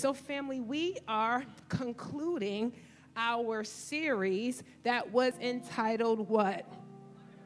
So, family, we are concluding our series that was entitled What?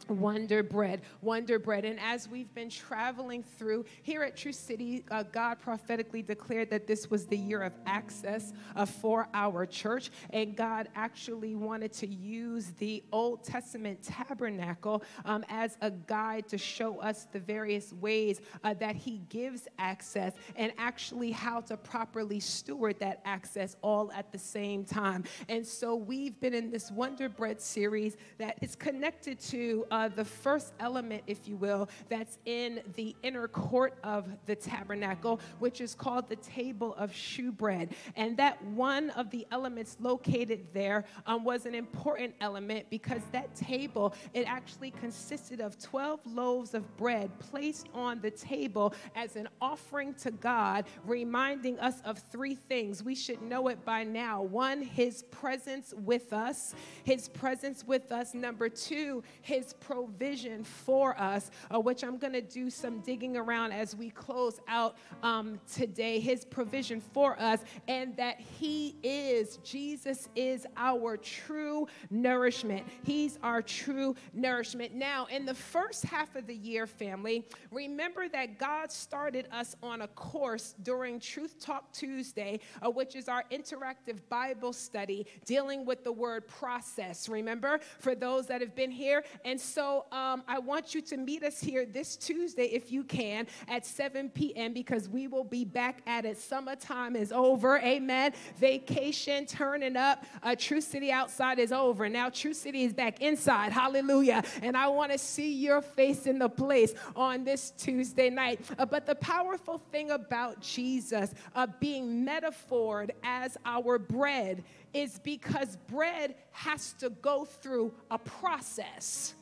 Wonder Bread, Wonder Bread. And as we've been traveling through here at Truth City, uh, God prophetically declared that this was the year of access uh, for our church. And God actually wanted to use the Old Testament tabernacle um, as a guide to show us the various ways uh, that He gives access and actually how to properly steward that access all at the same time. And so we've been in this Wonder Bread series that is connected to uh, the first element, if you will, that's in the inner court of the tabernacle, which is called the table of shewbread. And that one of the elements located there um, was an important element because that table, it actually consisted of 12 loaves of bread placed on the table as an offering to God, reminding us of three things. We should know it by now. One, his presence with us, his presence with us. Number two, his provision for us, uh, which I'm going to do some digging around as we close out um, today. His provision for us, and that He is, Jesus is our true nourishment. He's our true nourishment. Now, in the first half of the year, family, remember that God started us on a course during Truth Talk Tuesday, uh, which is our interactive Bible study dealing with the word process. Remember, for those that have been here. And so um, I want you to meet us here this Tuesday, if you can, at 7 p.m., because we will be back at it. Summertime is over. Amen. Vacation turning up. Uh, Truth City outside is over. Now, Truth City is back inside. Hallelujah. And I want to see your face in the place on this Tuesday night. Uh, but the powerful thing about Jesus uh, being metaphored as our bread is because bread has to go through a process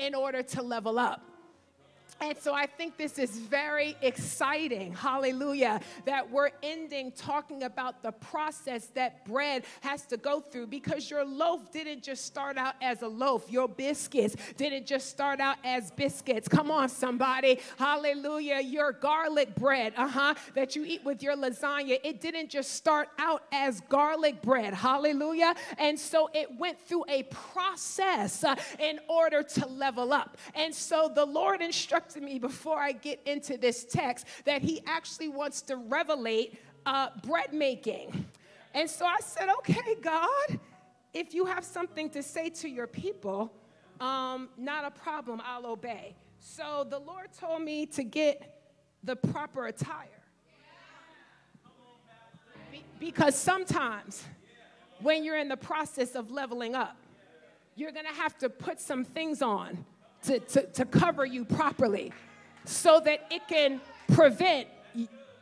in order to level up. And so I think this is very exciting, hallelujah, that we're ending talking about the process that bread has to go through because your loaf didn't just start out as a loaf. Your biscuits didn't just start out as biscuits. Come on, somebody, hallelujah. Your garlic bread, uh huh, that you eat with your lasagna, it didn't just start out as garlic bread, hallelujah. And so it went through a process uh, in order to level up. And so the Lord instructed to me before I get into this text that he actually wants to revelate uh, bread making. And so I said, okay, God, if you have something to say to your people, um, not a problem, I'll obey. So the Lord told me to get the proper attire. Be- because sometimes when you're in the process of leveling up, you're gonna have to put some things on to, to, to cover you properly so that it can prevent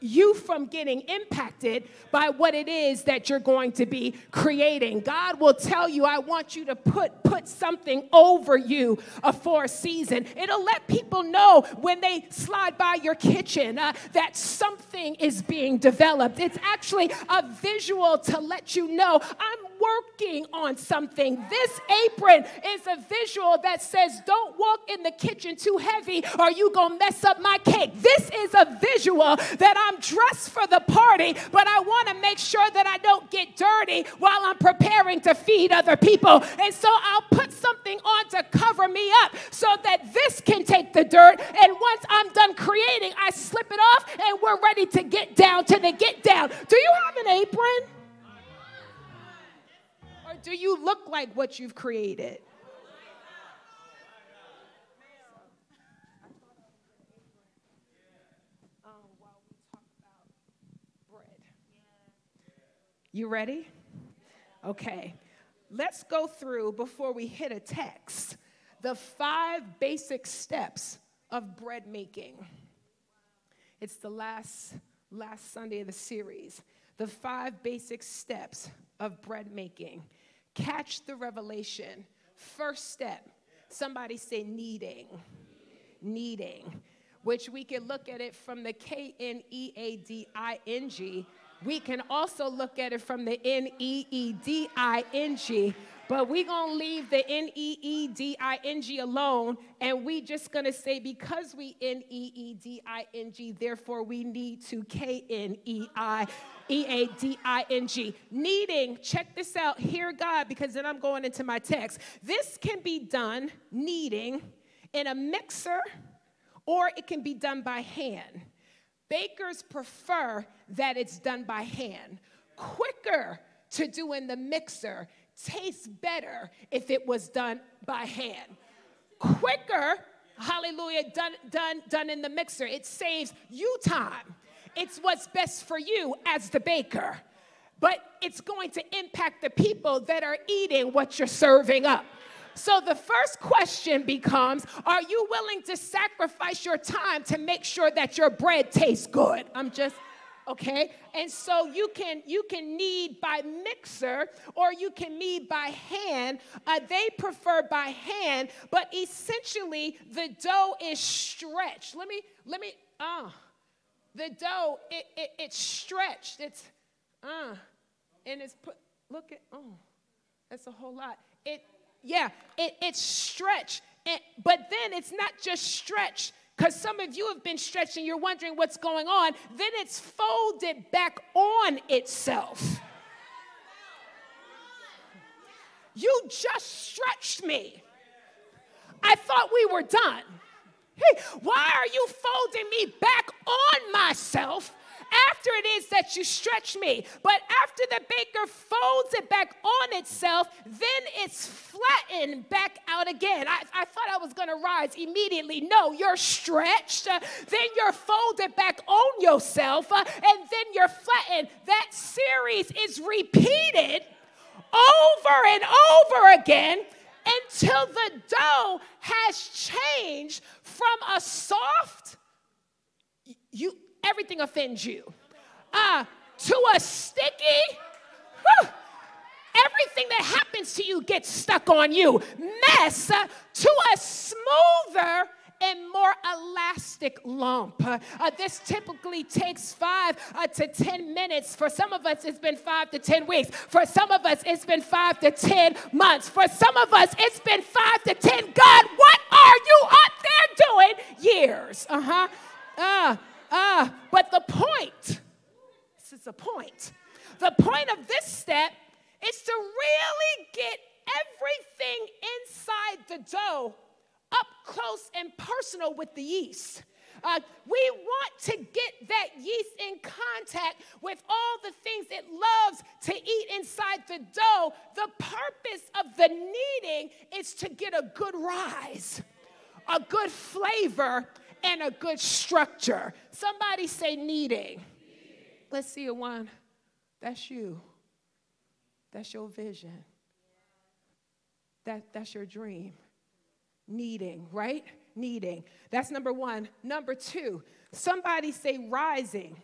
you from getting impacted by what it is that you're going to be creating. God will tell you, I want you to put, put something over you uh, for a season. It'll let people know when they slide by your kitchen uh, that something is being developed. It's actually a visual to let you know, I'm working on something. This apron is a visual that says, Don't walk in the kitchen too heavy or you gonna mess up my cake. This is a visual that I'm dressed for the party, but I wanna make sure that I don't get dirty while I'm preparing to feed other people. And so I'll put something on to cover me up so that this can take the dirt. And once I'm done creating, I slip it off and we're ready to get down to the get down. Do you have an apron? Do you look like what you've created? You ready? Okay. Let's go through before we hit a text the five basic steps of bread making. It's the last last Sunday of the series. The five basic steps of bread making catch the revelation. First step, somebody say kneading. Kneading, which we can look at it from the K N E A D I N G. We can also look at it from the N E E D I N G. But we're going to leave the N E E D I N G alone, and we just going to say because we N E E D I N G, therefore we need to K N E I E A D I N G. Kneading, check this out, hear God, because then I'm going into my text. This can be done, kneading, in a mixer or it can be done by hand. Bakers prefer that it's done by hand. Quicker to do in the mixer, tastes better if it was done by hand. Quicker, hallelujah, done, done, done in the mixer. It saves you time. It's what's best for you as the baker. But it's going to impact the people that are eating what you're serving up. So the first question becomes Are you willing to sacrifice your time to make sure that your bread tastes good? I'm just okay and so you can you can knead by mixer or you can knead by hand uh, they prefer by hand but essentially the dough is stretched let me let me uh the dough it, it it's stretched it's uh and it's put look at oh that's a whole lot it yeah it, it's stretched and, but then it's not just stretched because some of you have been stretched and you're wondering what's going on. Then it's folded back on itself. You just stretched me. I thought we were done. Hey, why are you folding me back on myself after it is that you stretch me. But after the baker folds it back on itself, then it's flattened back out again. I, I thought I was going to rise immediately. No, you're stretched, uh, then you're folded back on yourself, uh, and then you're flattened. That series is repeated over and over again until the dough has changed from a soft you everything offends you. Uh, to a sticky, whew, everything that happens to you gets stuck on you. Mess uh, to a smoother and more elastic lump. Uh, this typically takes five uh, to 10 minutes. For some of us, it's been five to 10 weeks. For some of us, it's been five to 10 months. For some of us, it's been five to 10. God, what are you up there doing? Years. Uh-huh. Uh, Ah, but the point, this is the point. The point of this step is to really get everything inside the dough up close and personal with the yeast. Uh, we want to get that yeast in contact with all the things it loves to eat inside the dough. The purpose of the kneading is to get a good rise, a good flavor, and a good structure. Somebody say kneading. Let's see a one. That's you. That's your vision. That, that's your dream. Kneading, right? Kneading. That's number one. Number two, somebody say rising.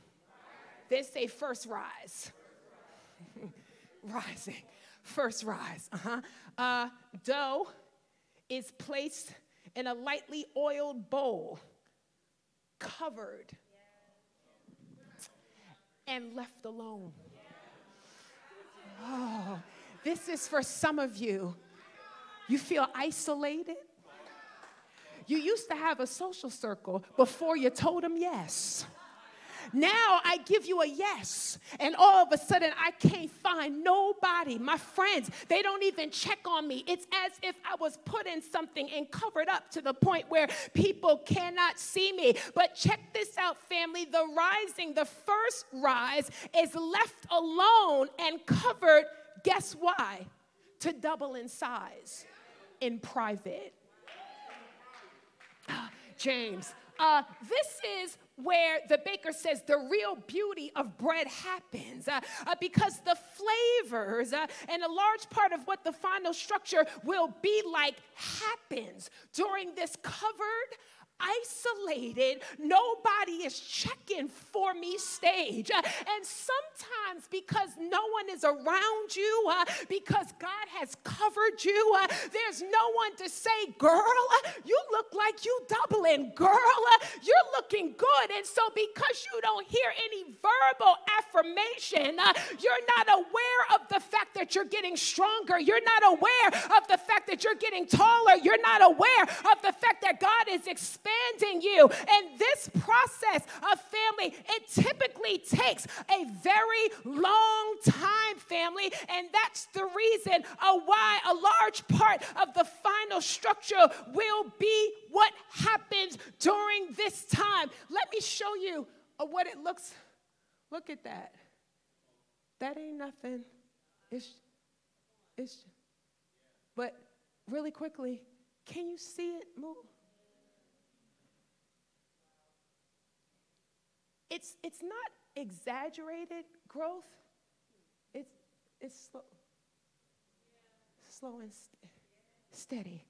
Then say first rise. Rising. First rise. Uh-huh. Uh, dough is placed in a lightly oiled bowl covered and left alone. Oh, this is for some of you. You feel isolated. You used to have a social circle before you told them yes. Now I give you a yes, and all of a sudden I can't find nobody. My friends, they don't even check on me. It's as if I was put in something and covered up to the point where people cannot see me. But check this out, family. The rising, the first rise, is left alone and covered. Guess why? To double in size in private. Ah, James, uh, this is where the baker says the real beauty of bread happens uh, uh, because the flavors uh, and a large part of what the final structure will be like happens during this covered isolated, nobody is checking for me stage. And sometimes because no one is around you, uh, because God has covered you. Uh, there's no one to say, Girl, uh, you look like you doubling. Girl, uh, you're looking good. And so, because you don't hear any verbal affirmation, uh, you're not aware of the fact that you're getting stronger. You're not aware of the fact that you're getting taller. You're not aware of the fact that God is expanding you. And this process of family, it typically takes a very long time, family. And that's the reason why a large part of the final structure will be what happens during this time. Let me show you uh, what it looks. Look at that. That ain't nothing. It's, it's, but really quickly, can you see it move? It's, it's not exaggerated growth. It's, it's slow, slow and st- steady.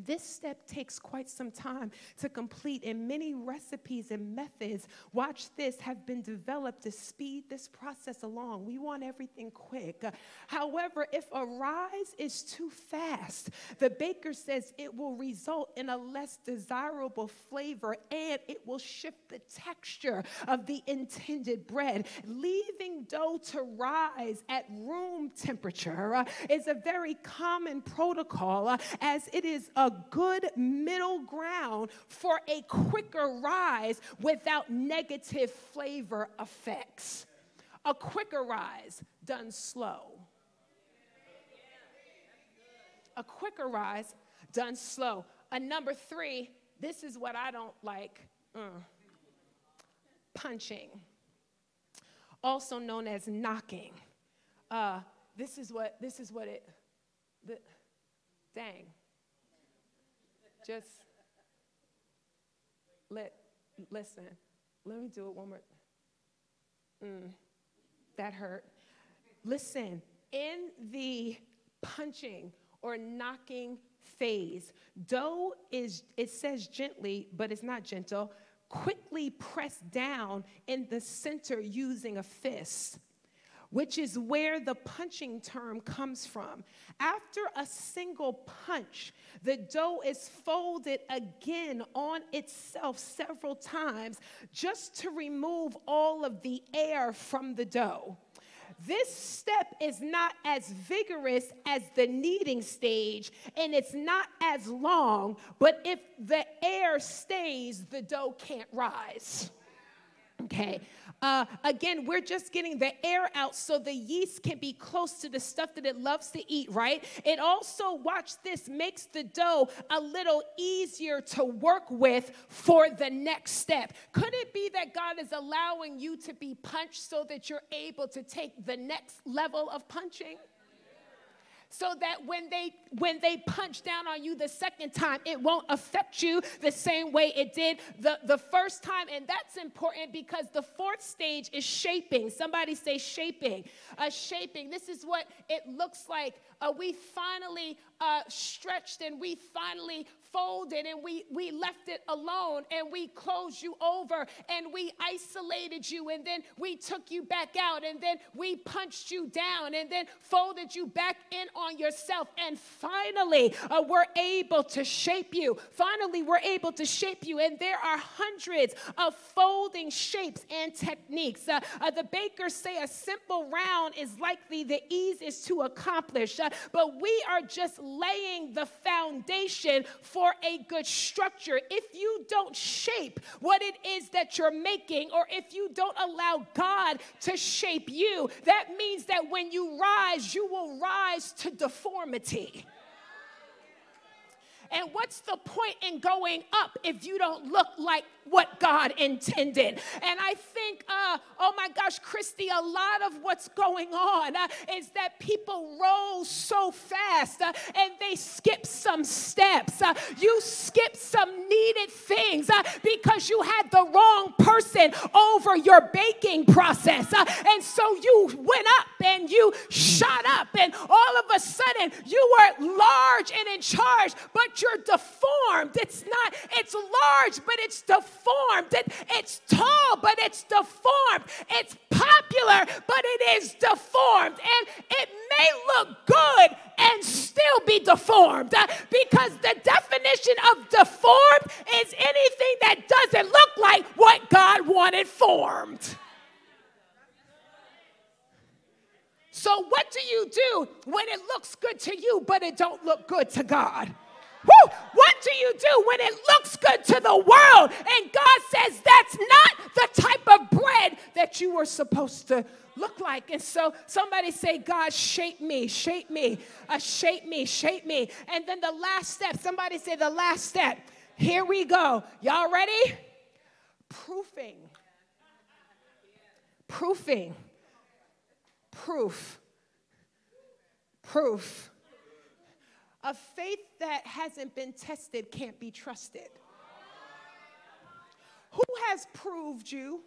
This step takes quite some time to complete, and many recipes and methods, watch this, have been developed to speed this process along. We want everything quick. However, if a rise is too fast, the baker says it will result in a less desirable flavor and it will shift the texture of the intended bread. Leaving dough to rise at room temperature uh, is a very common protocol uh, as it is a good middle ground for a quicker rise without negative flavor effects. A quicker rise done slow. A quicker rise done slow. A number three, this is what I don't like uh, punching, also known as knocking. Uh, this is what this is what it the, dang just let, listen, let me do it one more. Mm, that hurt. Listen, in the punching or knocking phase, dough is, it says gently, but it's not gentle, quickly pressed down in the center using a fist which is where the punching term comes from. After a single punch, the dough is folded again on itself several times just to remove all of the air from the dough. This step is not as vigorous as the kneading stage, and it's not as long, but if the air stays, the dough can't rise. Okay. Uh, again, we're just getting the air out so the yeast can be close to the stuff that it loves to eat, right? It also, watch this, makes the dough a little easier to work with for the next step. Could it be that God is allowing you to be punched so that you're able to take the next level of punching? So that when they when they punch down on you the second time it won't affect you the same way it did the, the first time. And that's important because the fourth stage is shaping. Somebody say shaping. Uh, shaping. This is what it looks like. Uh, we finally uh, stretched and we finally folded and we, we left it alone and we closed you over and we isolated you and then we took you back out and then we punched you down and then folded you back in on yourself and finally uh, we're able to shape you. Finally, we're able to shape you and there are hundreds of folding shapes and techniques. Uh, uh, the bakers say a simple round is likely the easiest to accomplish, uh, but we are just laying the foundation for a good structure. If you don't shape what it is that you're making, or if you don't allow God to shape you, that means that when you rise, you will rise to deformity. And what's the point in going up if you don't look like what God intended? And I think, uh, oh my gosh, Christy, a lot of what's going on uh, is that people roll so fast uh, and they skip some steps. Uh, you skip some needed things uh, because you had the wrong person over your baking process. Uh, and so you went up and you shot up, and all of a sudden you were large and in charge, but you're deformed. It's not, it's large, but it's deformed. It, it's tall, but it's deformed. It's popular, but it is deformed. And it may look good and still be deformed uh, because the definition of deformed is anything that doesn't look like what God wanted formed. So what do you do when it looks good to you but it don't look good to God? Woo! What do you do when it looks good to the world and God says that's not the type of bread that you were supposed to look like? And so somebody say, God, shape me, shape me, uh, shape me, shape me. And then the last step, somebody say the last step. Here we go. Y'all ready? Proofing. Proofing. Proof. Proof. A faith that hasn't been tested can't be trusted. Who has proved you?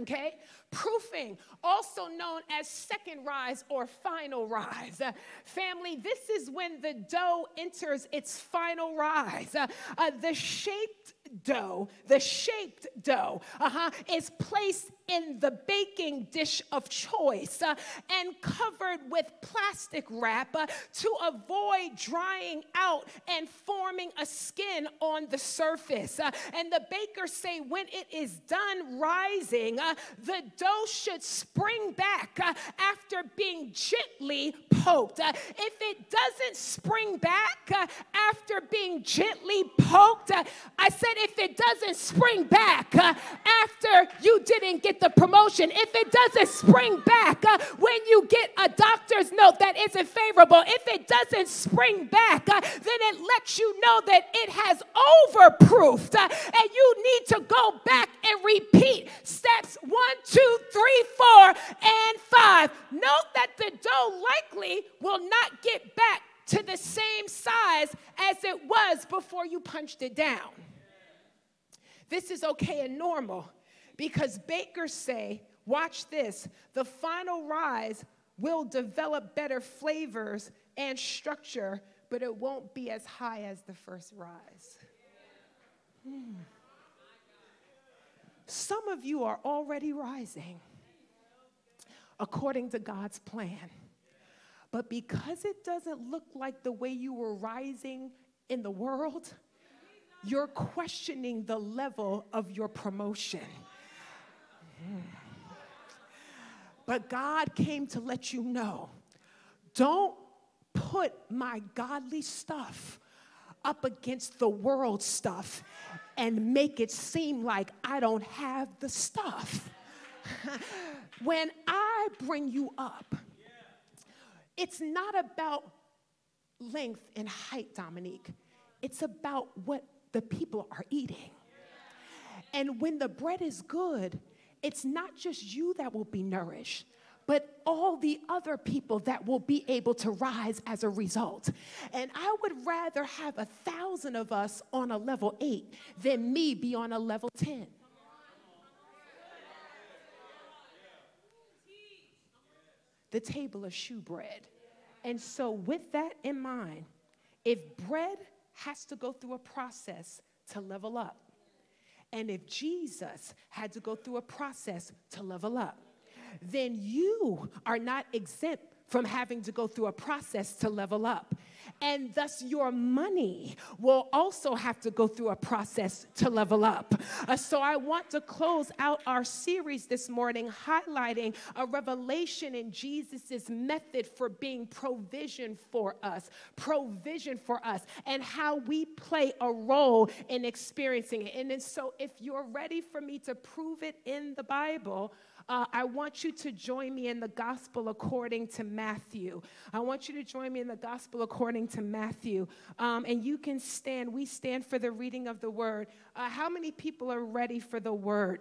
Okay? Proofing, also known as second rise or final rise. Uh, family, this is when the dough enters its final rise. Uh, uh, the shaped dough, the shaped dough, uh-huh, is placed in the baking dish of choice uh, and covered with plastic wrap uh, to avoid drying out and forming a skin on the surface. Uh, and the bakers say when it is done rising, uh, the dough should spring back uh, after being gently poked. Uh, if it doesn't spring back after being gently poked, I said if it doesn't spring back after you didn't get the promotion, if it doesn't spring back uh, when you get a doctor's note that isn't favorable, if it doesn't spring back, uh, then it lets you know that it has overproofed. Uh, and you need to go back and repeat steps one, two, three, four, and five. Note that the dough likely will not get back to the same size as it was before you punched it down. This is okay and normal because bakers say, watch this, the final rise will develop better flavors and structure, but it won't be as high as the first rise. Hmm. Some of you are already rising according to God's plan. But because it doesn't look like the way you were rising in the world, you're questioning the level of your promotion. But God came to let you know don't put my godly stuff up against the world stuff and make it seem like I don't have the stuff. when I bring you up, it's not about length and height, Dominique. It's about what the people are eating. And when the bread is good, it's not just you that will be nourished, but all the other people that will be able to rise as a result. And I would rather have a thousand of us on a level eight than me be on a level 10. The table of shewbread. And so, with that in mind, if bread has to go through a process to level up, and if Jesus had to go through a process to level up, then you are not exempt from having to go through a process to level up. And thus, your money will also have to go through a process to level up. Uh, so, I want to close out our series this morning highlighting a revelation in Jesus' method for being provision for us, provision for us, and how we play a role in experiencing it. And then, so if you're ready for me to prove it in the Bible, uh, I want you to join me in the gospel according to Matthew. I want you to join me in the gospel according to Matthew. Um, and you can stand. We stand for the reading of the word. Uh, how many people are ready for the word?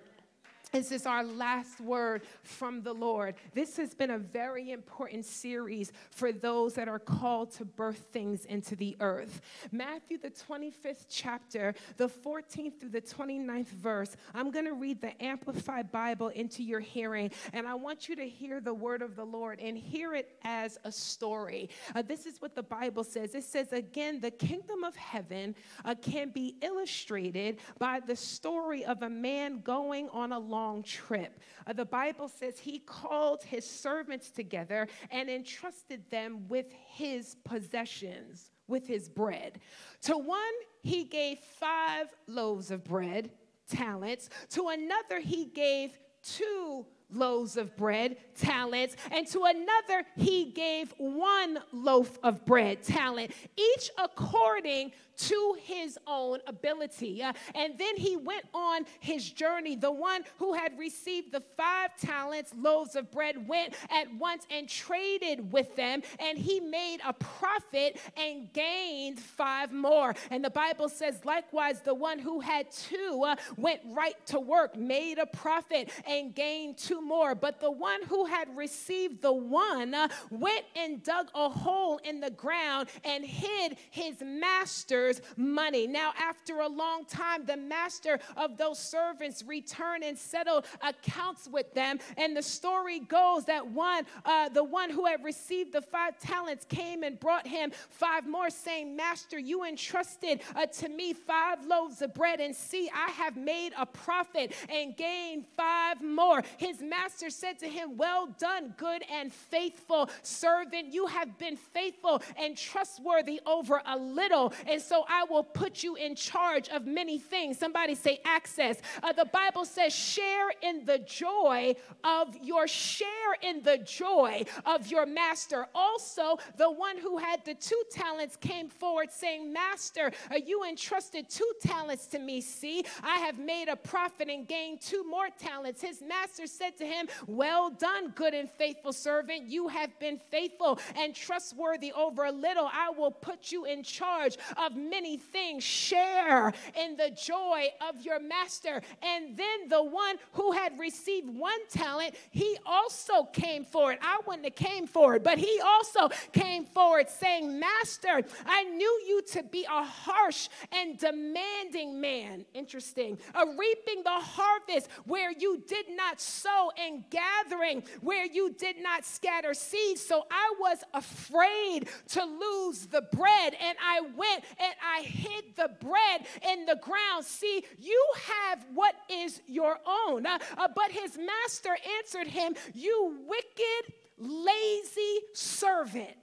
This is our last word from the Lord. This has been a very important series for those that are called to birth things into the earth. Matthew, the 25th chapter, the 14th through the 29th verse. I'm going to read the Amplified Bible into your hearing, and I want you to hear the word of the Lord and hear it as a story. Uh, this is what the Bible says it says, again, the kingdom of heaven uh, can be illustrated by the story of a man going on a long long trip. Uh, the Bible says he called his servants together and entrusted them with his possessions, with his bread. To one, he gave five loaves of bread, talents. To another, he gave two loaves of bread, talents, and to another he gave one loaf of bread, talent, each according to his own ability. Uh, and then he went on his journey. The one who had received the five talents, loaves of bread, went at once and traded with them, and he made a profit and gained five more. And the Bible says, likewise, the one who had two uh, went right to work, made a profit, and gained two more. But the one who had received the one uh, went and dug a hole in the ground and hid his master master's money. Now, after a long time, the master of those servants returned and settled accounts with them. And the story goes that one, uh, the one who had received the five talents, came and brought him five more, saying, Master, you entrusted uh, to me five loaves of bread, and see, I have made a profit and gained five more. His master said to him, Well done, good and faithful servant. You have been faithful and trustworthy over a little. And so so I will put you in charge of many things. Somebody say access. Uh, the Bible says, share in the joy of your share in the joy of your master. Also, the one who had the two talents came forward saying, Master, uh, you entrusted two talents to me. See, I have made a profit and gained two more talents. His master said to him, Well done, good and faithful servant. You have been faithful and trustworthy over a little. I will put you in charge of many things. Share in the joy of your master. And then the one who had received one talent, he also came forward. I wouldn't have came forward, but he also came forward saying, Master, I knew you to be a harsh and demanding man. Interesting. A reaping the harvest where you did not sow and gathering where you did not scatter seeds. So I was afraid to lose the bread and I went and I hid the bread in the ground. See, you have what is your own. Uh, uh, but his master answered him, You wicked, lazy servant.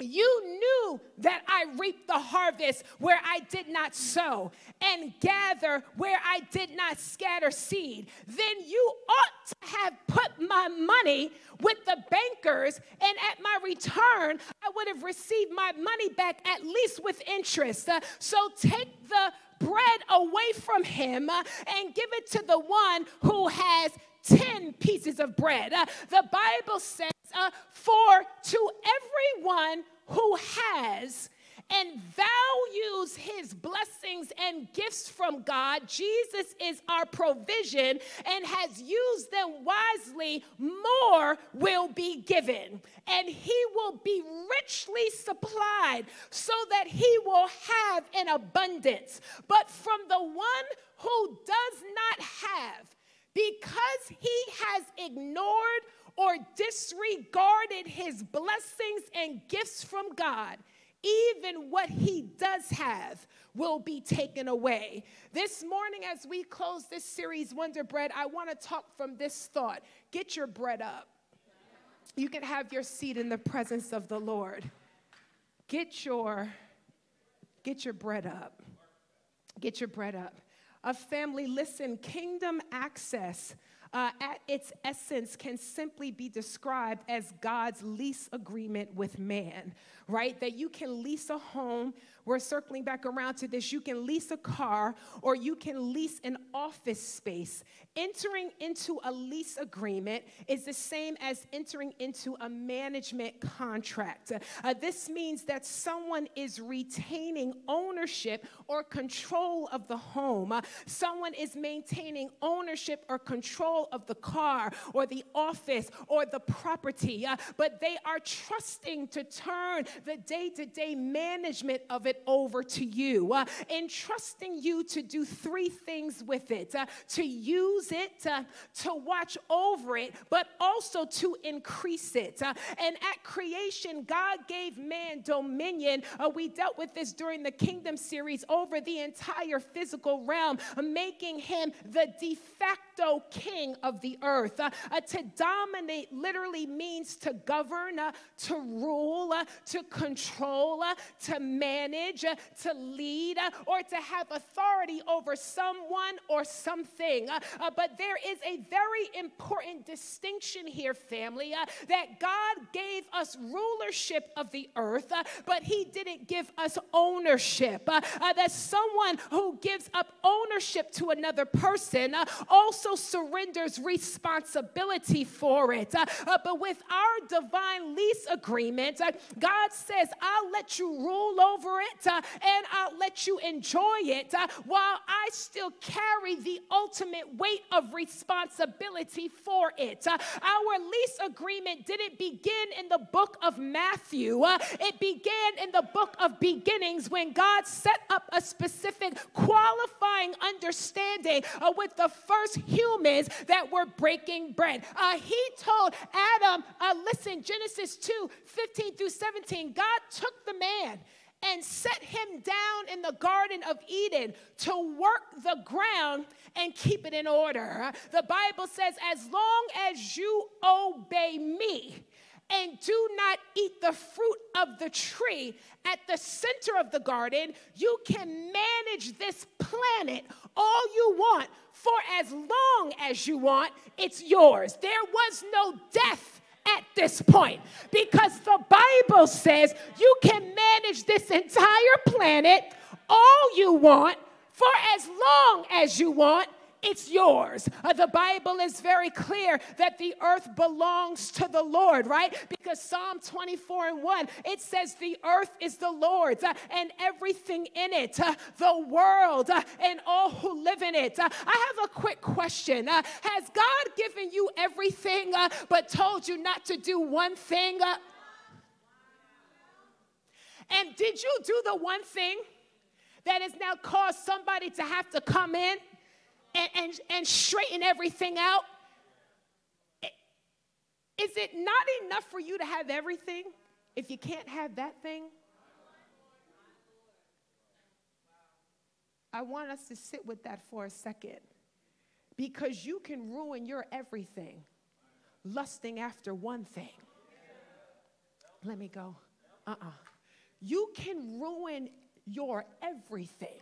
You knew that I reaped the harvest where I did not sow and gather where I did not scatter seed. Then you ought to have put my money with the bankers, and at my return, I would have received my money back at least with interest. Uh, so take the bread away from him uh, and give it to the one who has 10 pieces of bread. Uh, the Bible says, uh, For to everyone who has and values his blessings and gifts from God, Jesus is our provision and has used them wisely, more will be given. And he will be richly supplied so that he will have an abundance. But from the one who does not have, because he has ignored or disregarded his blessings and gifts from God, even what he does have will be taken away. This morning, as we close this series, Wonder Bread, I want to talk from this thought get your bread up. You can have your seat in the presence of the Lord. Get your, get your bread up. Get your bread up. A family, listen, kingdom access uh, at its essence, can simply be described as God's lease agreement with man, right? That you can lease a home. We're circling back around to this. You can lease a car or you can lease an office space. Entering into a lease agreement is the same as entering into a management contract. Uh, this means that someone is retaining ownership or control of the home. Uh, someone is maintaining ownership or control of the car or the office or the property, uh, but they are trusting to turn the day to day management of it over to you, uh, entrusting you to do three things with it uh, to use it, uh, to watch over it, but also to increase it. Uh, and at creation, God gave man dominion. Uh, we dealt with this during the kingdom series over the entire physical realm, making him the de facto king of the earth. Uh, to dominate literally means to govern, to rule, to control, uh, to manage, uh, to lead, or to have authority over someone or something. but there is a very important distinction here, family, that God gave us rulership of the earth, but He didn't give us ownership. that someone who gives up ownership to another person also surrenders responsibility for it. Uh, uh, but with our divine lease agreement, uh, God says, I'll let you rule over it uh, and I'll let you enjoy it uh, while I still carry the ultimate weight of responsibility for it. Uh, our lease agreement didn't begin in the book of Matthew, it began in the book of beginnings when God set up a specific qualifying understanding with the first humans that were breaking bread. Uh, he told Adam, uh, listen, Genesis 2 15 through 17, God took the man and set him down in the Garden of Eden to work the ground and keep it in order. The Bible says, as long as you obey me, and do not eat the fruit of the tree at the center of the garden, you can manage this planet all you want for as long as you want, it's yours. There was no death at this point. Because the Bible says you can manage this entire planet all you want for as long as you want it's yours. Uh, the Bible is very clear that the earth belongs to the Lord, right? Because Psalm 24 and 1, it says the earth is the Lord's uh, and everything in it, uh, the world uh, and all who live in it. Uh, I have a quick question. Uh, has God given you everything but told you not to do one thing? and did you do the one thing that has now caused somebody to have to come in and, and, and straighten everything out? Is it not enough for you to have everything if you can't have that thing? I want us to sit with that for a second because you can ruin your everything lusting after one thing. Let me go. Uh uh-uh. uh You can ruin your everything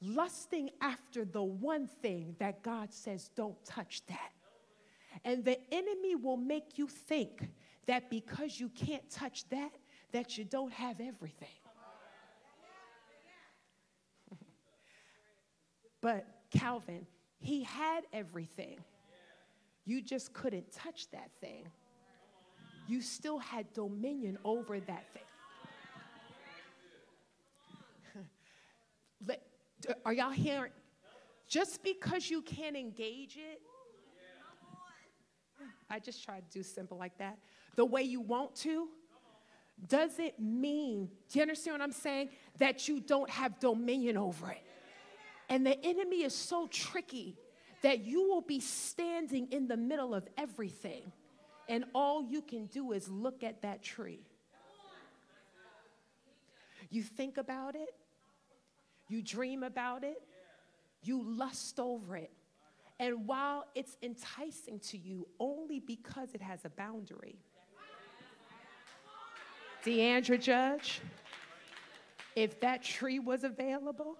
lusting after the one thing that God says, don't touch that. And the enemy will make you think that because you can't touch that, that you don't have everything. but Calvin, he had everything. You just couldn't touch that thing. You still had dominion over that thing. Are y'all hearing? Just because you can't engage it, I just try to do simple like that, the way you want to, doesn't mean, do you understand what I'm saying? That you don't have dominion over it. And the enemy is so tricky that you will be standing in the middle of everything, and all you can do is look at that tree. You think about it, you dream about it, you lust over it. And while it's enticing to you only because it has a boundary, Deandra Judge, if that tree was available,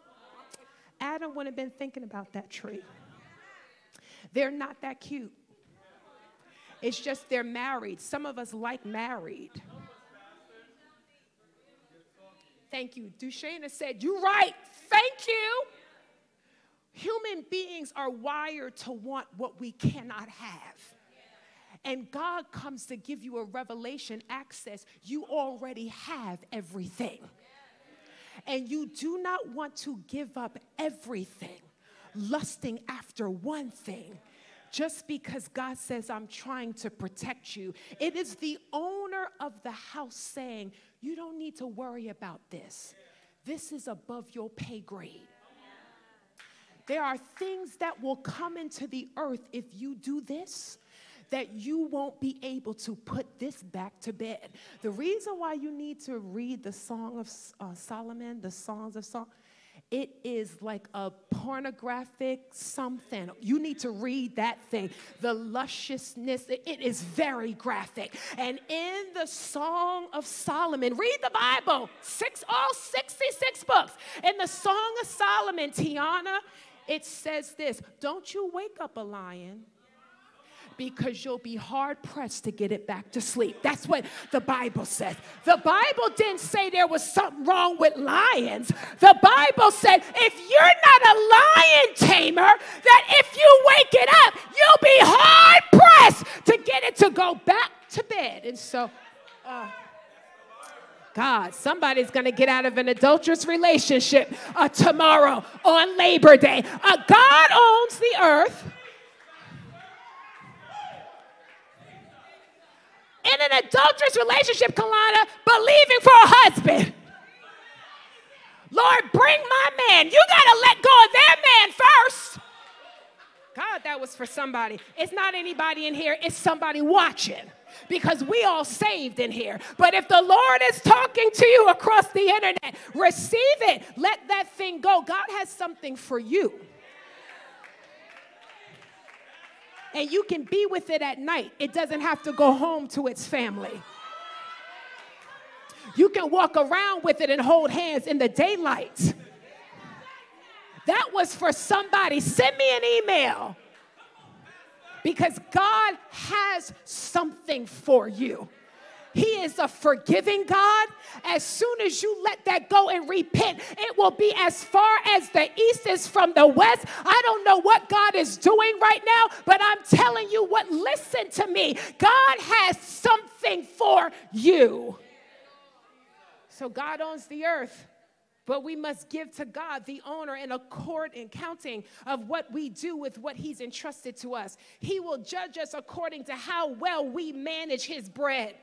Adam wouldn't have been thinking about that tree. They're not that cute. It's just they're married. Some of us like married. Thank you. Duchesne said, You're right. Thank you. Human beings are wired to want what we cannot have. And God comes to give you a revelation access. You already have everything. And you do not want to give up everything, lusting after one thing just because God says, I'm trying to protect you. It is the owner of the house saying, You don't need to worry about this. This is above your pay grade. There are things that will come into the earth if you do this that you won't be able to put this back to bed. The reason why you need to read the Song of uh, Solomon, the Songs of Solomon, it is like a pornographic something. You need to read that thing. The lusciousness, it is very graphic. And in the Song of Solomon, read the Bible, six, all 66 books. In the Song of Solomon, Tiana, it says this Don't you wake up a lion because you'll be hard pressed to get it back to sleep. That's what the Bible says. The Bible didn't say there was something wrong with lions. The Bible said if you're not a lion tamer, that if you wake it up, you'll be hard pressed to get it to go back to bed. And so, uh, God, somebody's going to get out of an adulterous relationship uh, tomorrow on Labor Day. Uh, God owns the earth. In an adulterous relationship, Kalana, believing for a husband. Lord, bring my man. You got to let go of that man first. God, that was for somebody. It's not anybody in here, it's somebody watching because we all saved in here. But if the Lord is talking to you across the internet, receive it. Let that thing go. God has something for you. And you can be with it at night. It doesn't have to go home to its family. You can walk around with it and hold hands in the daylight. That was for somebody. Send me an email because God has something for you. He is a forgiving God. As soon as you let that go and repent, it will be as far as the east is from the west. I don't know what God is doing right now, but I'm telling you what, listen to me. God has something for you. So God owns the earth. But we must give to God, the owner, an accord and counting of what we do with what He's entrusted to us. He will judge us according to how well we manage His bread.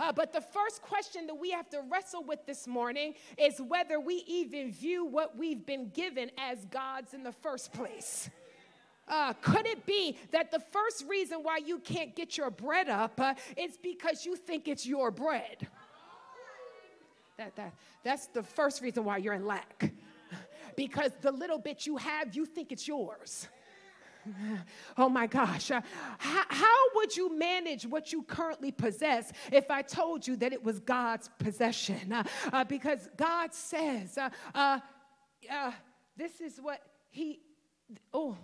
Uh, but the first question that we have to wrestle with this morning is whether we even view what we've been given as God's in the first place. Uh, could it be that the first reason why you can't get your bread up uh, is because you think it's your bread? That, that, that's the first reason why you're in lack. Because the little bit you have, you think it's yours. Oh my gosh. Uh, how, how, would you manage what you currently possess if I told you that it was God's possession? Uh, uh, because God says, uh, uh, this is what He, oh,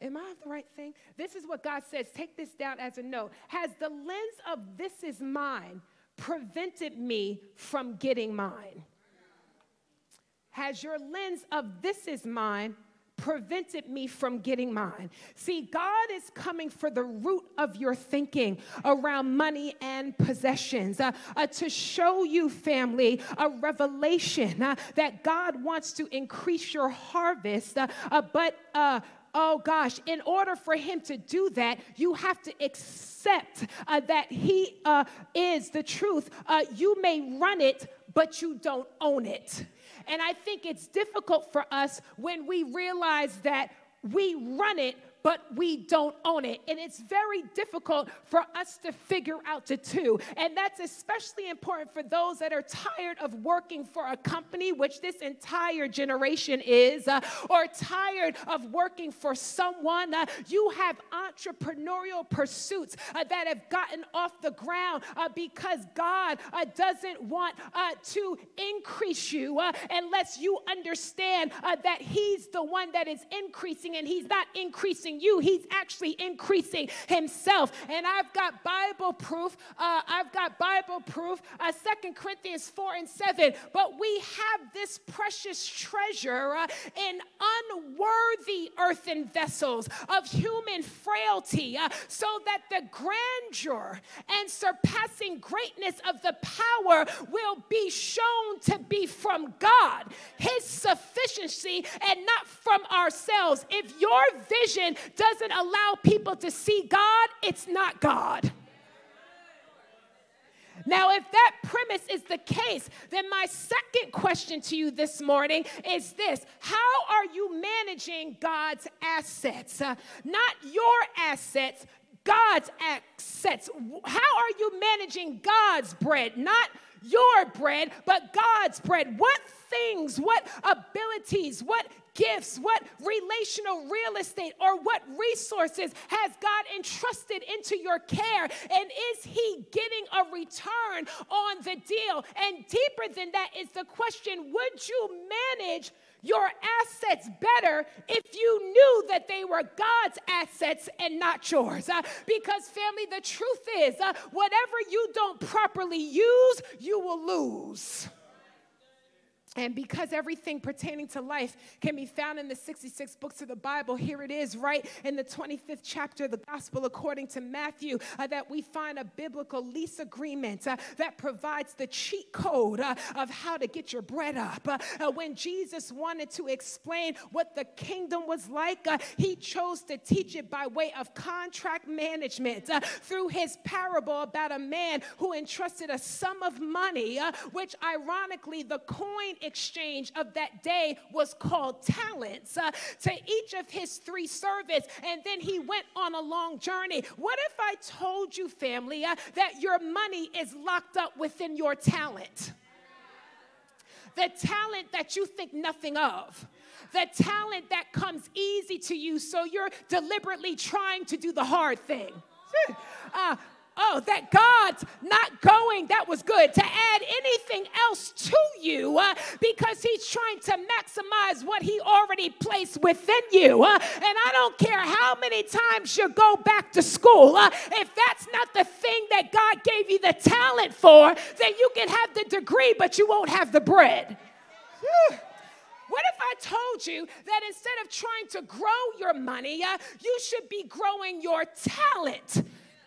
am I the right thing? This is what God says. Take this down as a note. Has the lens of this is mine prevented me from getting mine? Has your lens of this is mine prevented me from getting mine. See, God is coming for the root of your thinking around money and possessions uh, uh, to show you, family, a revelation uh, that God wants to increase your harvest, uh, uh, but uh, oh gosh, in order for him to do that, you have to accept uh, that he uh, is the truth. Uh, you may run it, but you don't own it. And I think it's difficult for us when we realize that we run it, but we don't own it. And it's very difficult for us to figure out the two. And that's especially important for those that are tired of working for a company, which this entire generation is, uh, or tired of working for someone. Uh, you have entrepreneurial pursuits uh, that have gotten off the ground uh, because God uh, doesn't want uh, to increase you unless you understand that He's the one that is increasing and He's not increasing increasing you, He's actually increasing Himself. And I've got Bible proof. Uh, I've got Bible proof. Uh, 2 Corinthians 4 and 7. But we have this precious treasure uh, in unworthy earthen vessels of human frailty, uh, so that the grandeur and surpassing greatness of the power will be shown to be from God, His sufficiency, and not from ourselves. If your vision doesn't allow people to see God, it's not God. Now, if that premise is the case, then my second question to you this morning is this How are you managing God's assets? Uh, not your assets, God's assets. How are you managing God's bread? Not your bread, but God's bread. What things, what abilities, what gifts, what relational real estate, or what resources has God entrusted into your care? And is He getting a return on the deal? And deeper than that is the question would you manage? Your assets better if you knew that they were God's assets and not yours. Uh, because, family, the truth is, uh, whatever you don't properly use, you will lose. And because everything pertaining to life can be found in the 66 books of the Bible, here it is, right in the 25th chapter of the Gospel according to Matthew, uh, that we find a biblical lease agreement uh, that provides the cheat code uh, of how to get your bread up. Uh, uh, when Jesus wanted to explain what the kingdom was like, uh, he chose to teach it by way of contract management through his parable about a man who entrusted a sum of money, which ironically the coin exchange of that day was called talents uh, to each of his three servants. And then he went on a long journey. What if I told you, family, uh, that your money is locked up within your talent? The talent that you think nothing of the talent that comes easy to you, so you're deliberately trying to do the hard thing. Uh, oh, that God's not going, that was good, to add anything else to you uh, because He's trying to maximize what He already placed within you. Uh, and I don't care how many times you go back to school, uh, if that's not the thing that God gave you the talent for, then you can have the degree, but you won't have the bread. What if I told you that instead of trying to grow your money, uh, you should be growing your talent?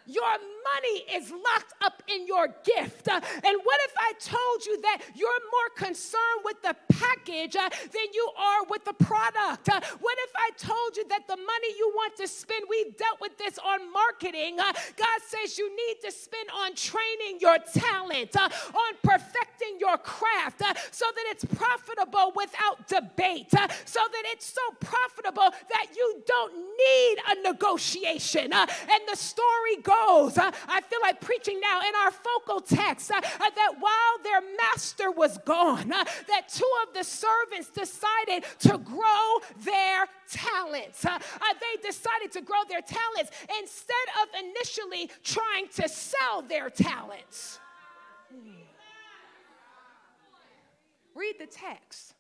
Your money is locked up in your gift. And what if I told you that you're more concerned with the package uh, than you are with the product? Uh, what if I told you that the money you want to spend, we've dealt with this on marketing. Uh, God says you need to spend on training your talent, on perfecting your craft, so that it's profitable without debate, so that it's so profitable that you don't need a negotiation. and the story goes uh, I feel like preaching now in our focal text uh, uh, that while their master was gone, uh, that two of the servants decided to grow their talents. Uh, uh, they decided to grow their talents instead of initially trying to sell their talents. Read the text.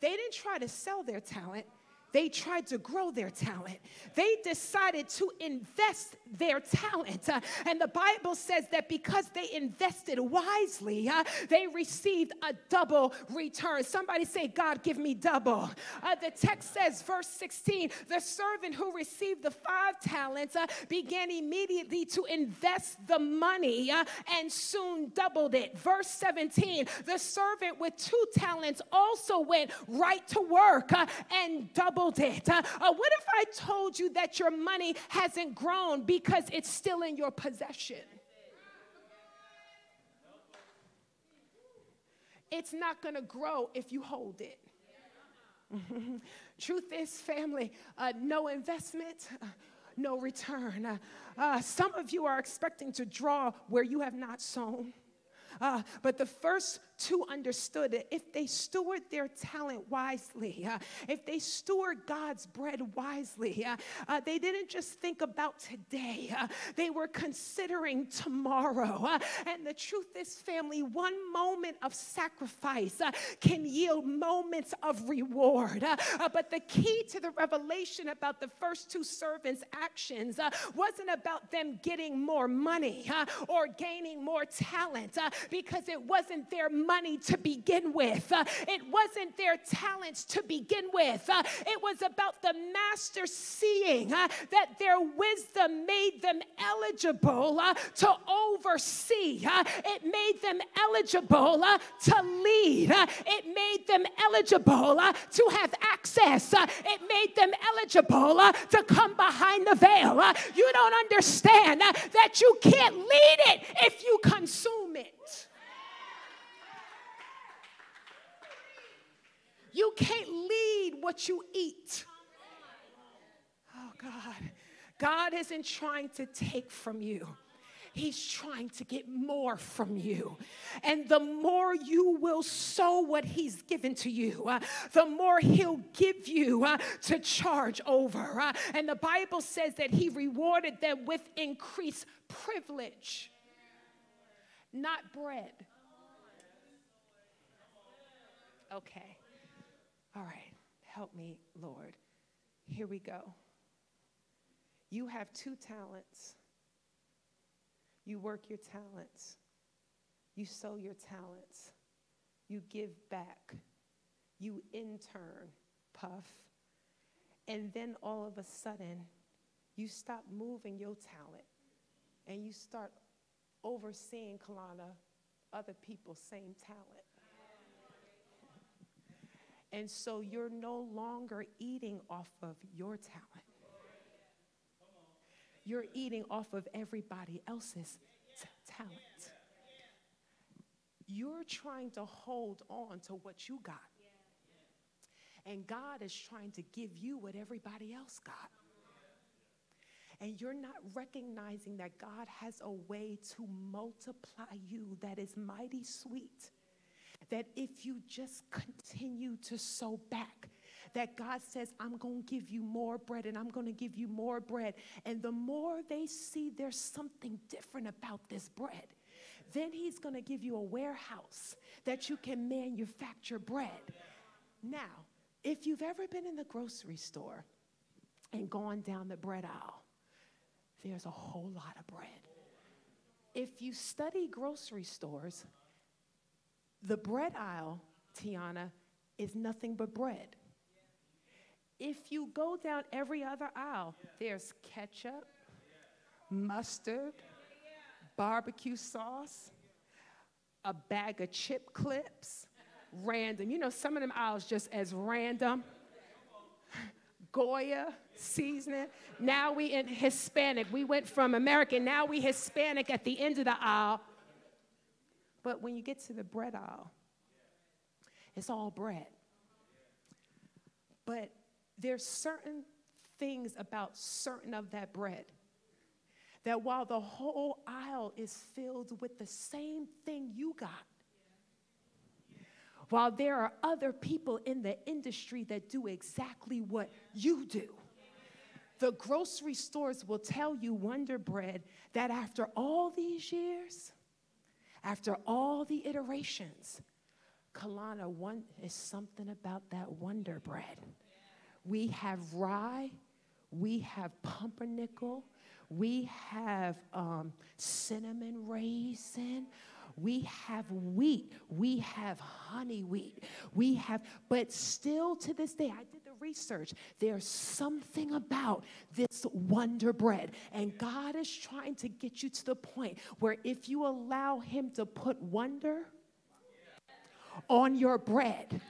They didn't try to sell their talent they tried to grow their talent. They decided to invest their talent. Uh, and the Bible says that because they invested wisely, uh, they received a double return. Somebody say, God, give me double. Uh, the text says, verse 16, the servant who received the five talents uh, began immediately to invest the money uh, and soon doubled it. Verse 17, the servant with two talents also went right to work uh, and doubled it. Uh, uh, what if I told you that your money hasn't grown because it's still in your possession? It's not going to grow if you hold it. Truth is, family, uh, no investment, uh, no return. Uh, uh, some of you are expecting to draw where you have not sown. Uh, but the first two understood that if they steward their talent wisely, uh, if they steward God's bread wisely, uh, uh, they didn't just think about today, uh, they were considering tomorrow. Uh, and the truth is, family, one moment of sacrifice uh, can yield moments of reward. but the key to the revelation about the first two servants' actions wasn't about them getting more money or gaining more talent because it wasn't their money to begin with. Uh, it wasn't their talents to begin with. Uh, it was about the master seeing uh, that their wisdom made them eligible uh, to oversee, uh, it made them eligible uh, to lead, it made them eligible to have access, it made them eligible to come behind the veil. you don't understand that you can't lead it if you consume it. You can't lead what you eat. Oh, God. God isn't trying to take from you. He's trying to get more from you. And the more you will sow what He's given to you, uh, the more He'll give you uh, to charge over. Uh, and the Bible says that He rewarded them with increased privilege, not bread. Okay. All right, help me, Lord. Here we go. You have two talents. You work your talents. You sow your talents. You give back. You intern, puff. And then all of a sudden, you stop moving your talent and you start overseeing Kalana, other people's same talent. And so you're no longer eating off of your talent. You're eating off of everybody else's t- talent. You're trying to hold on to what you got. And God is trying to give you what everybody else got. And you're not recognizing that God has a way to multiply you that is mighty sweet that if you just continue to sow back, that God says, I'm going to give you more bread and I'm going to give you more bread. And the more they see there's something different about this bread, then He's going to give you a warehouse that you can manufacture bread. Now, if you've ever been in the grocery store and gone down the bread aisle, there's a whole lot of bread. If you study grocery stores, the bread aisle, Tiana, is nothing but bread. If you go down every other aisle, there's ketchup, mustard, barbecue sauce, a bag of chip clips, random. You know, some of them aisles just as random. Goya seasoning. Now we in Hispanic. We went from American, now we Hispanic at the end of the aisle. But when you get to the bread aisle, it's all bread. But there's certain things about certain of that bread that while the whole aisle is filled with the same thing you got, while there are other people in the industry that do exactly what you do. The grocery stores will tell you, Wonder Bread, that after all these years, after all the iterations, Kalana one is something about that wonder bread. We have rye, we have pumpernickel, we have um, cinnamon raisin, we have wheat, we have honey wheat, we have, but still to this day, I did the research. There's something about this wonder bread, and God is trying to get you to the point where if you allow Him to put wonder on your bread,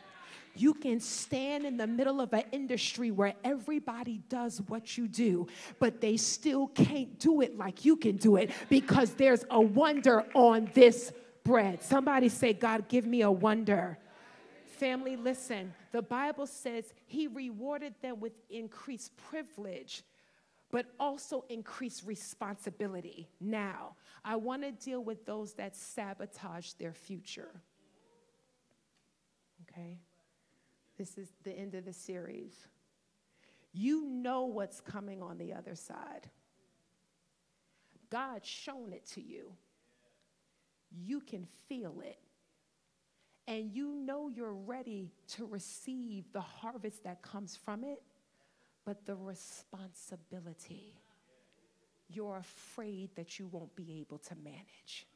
you can stand in the middle of an industry where everybody does what you do, but they still can't do it like you can do it because there's a wonder on this bread. Somebody say, God, give me a wonder. Family, listen. The Bible says he rewarded them with increased privilege, but also increased responsibility. Now, I want to deal with those that sabotage their future. okay? This is the end of the series. You know what's coming on the other side. God's shown it to you. You can feel it. And you know you're ready to receive the harvest that comes from it, but the responsibility, you're afraid that you won't be able to manage.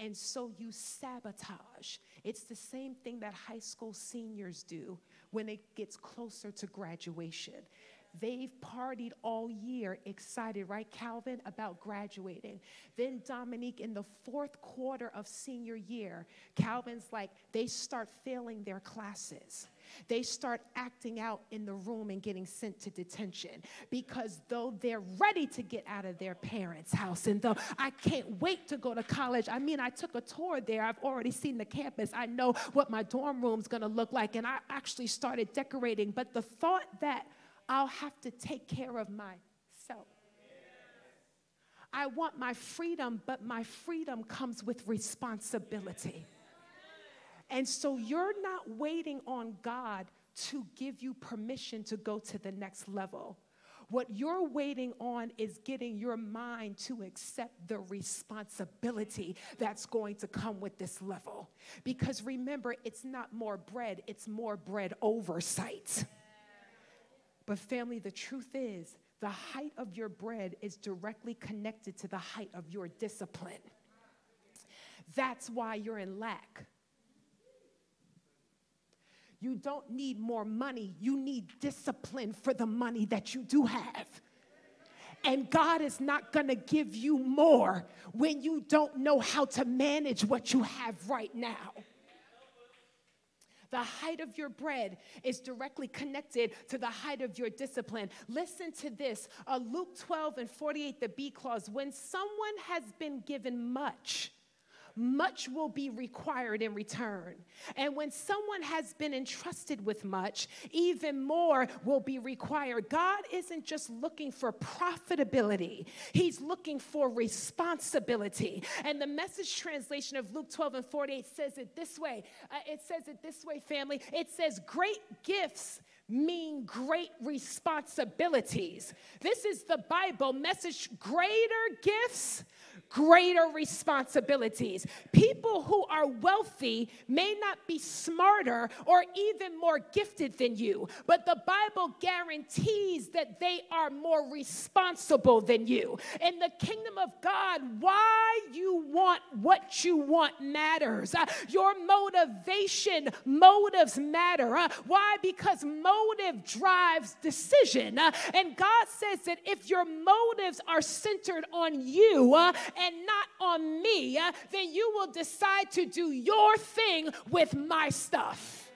And so you sabotage. It's the same thing that high school seniors do when it gets closer to graduation. They've partied all year, excited, right, Calvin, about graduating. Then, Dominique, in the fourth quarter of senior year, Calvin's like, they start failing their classes. They start acting out in the room and getting sent to detention because though they're ready to get out of their parents' house and though I can't wait to go to college, I mean, I took a tour there. I've already seen the campus. I know what my dorm room's gonna look like, and I actually started decorating. But the thought that I'll have to take care of myself. I want my freedom, but my freedom comes with responsibility. And so you're not waiting on God to give you permission to go to the next level. What you're waiting on is getting your mind to accept the responsibility that's going to come with this level. Because remember, it's not more bread, it's more bread oversight. But, family, the truth is, the height of your bread is directly connected to the height of your discipline. That's why you're in lack. You don't need more money, you need discipline for the money that you do have. And God is not gonna give you more when you don't know how to manage what you have right now. The height of your bread is directly connected to the height of your discipline. Listen to this uh, Luke 12 and 48, the B clause. When someone has been given much, much will be required in return. And when someone has been entrusted with much, even more will be required. God isn't just looking for profitability, He's looking for responsibility. And the message translation of Luke 12 and 48 says it this way uh, it says it this way, family. It says, Great gifts mean great responsibilities. This is the Bible message greater gifts greater responsibilities. People who are wealthy may not be smarter or even more gifted than you, but the Bible guarantees that they are more responsible than you. In the kingdom of God, why you want what you want matters. Uh, your motivation, motives matter. Uh, why? Because motive drives decision. Uh, and God says that if your motives are centered on you uh, and not on me, uh, then you will decide to do your thing with my stuff.